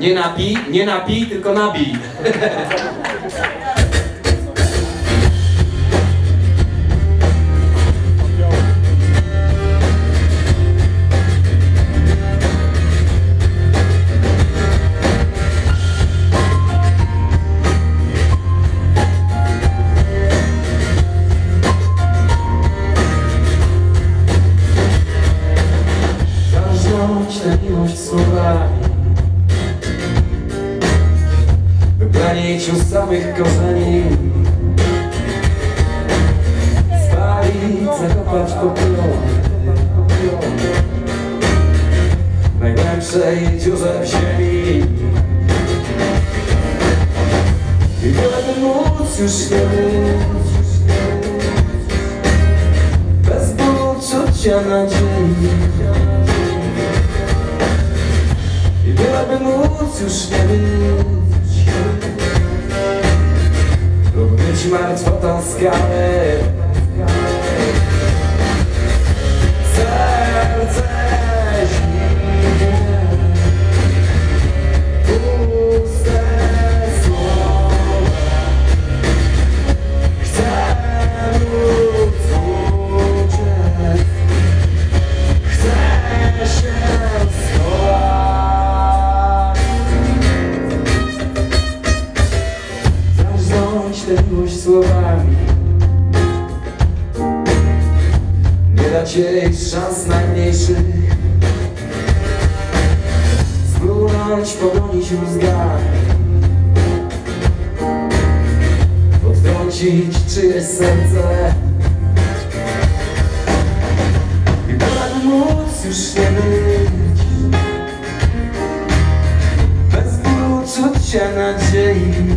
Nie napij, nie napij, tylko nabij. Tę miłość słowami Wyplenić u samych korzeni. Spalić, zakopać popioł W najgłębszej dziurze w ziemi. I by móc już nie być. Bez poczucia nadziei I wiele by móc już nie być. Lub być martwotą skałę. Serce Zarżnąć tę miłość słowami. Nie dać jej szans najmniejszych Splunąć, pogonić mózgami Odtrącić czyjeś serce. I brak móc już nie być. Bez uczucia nadziei